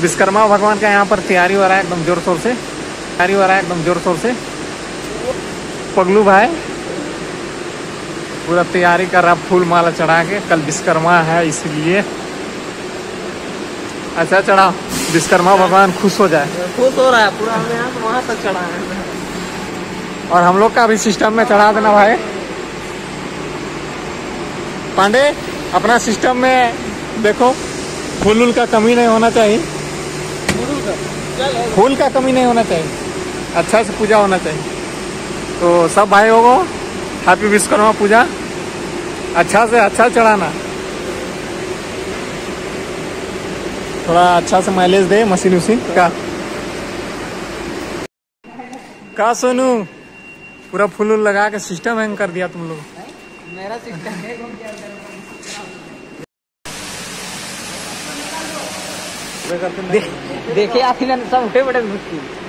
विश्वकर्मा भगवान का यहाँ पर तैयारी हो रहा है एकदम ज़ोर शोर से। तैयारी हो रहा है एकदम ज़ोर शोर से। पगलू भाई पूरा तैयारी कर रहा फूल माला चढ़ा के। कल विश्वकर्मा है इसलिए। अच्छा चढ़ा विश्वकर्मा भगवान खुश हो जाए। खुश हो रहा है पूरा हमने यहाँ वहाँ तक चढ़ा है। और हम लोग का भी सिस्टम में चढ़ा देना भाई। पांडे अपना सिस्टम में देखो। फूल उल का कमी नहीं होना चाहिए। फूल का कमी नहीं होना चाहिए। अच्छा से पूजा होना चाहिए। तो सब भाई को हैप्पी विश्वकर्मा पूजा। अच्छा से अच्छा चढ़ाना। थोड़ा अच्छा से माइलेज दे, मशीन उशीन का। का सोनू, पूरा फूल लगा के सिस्टम हैंग कर दिया तुम लोग। मेरा सिस्टम देखिए आखिर सब बड़े मुश्किल।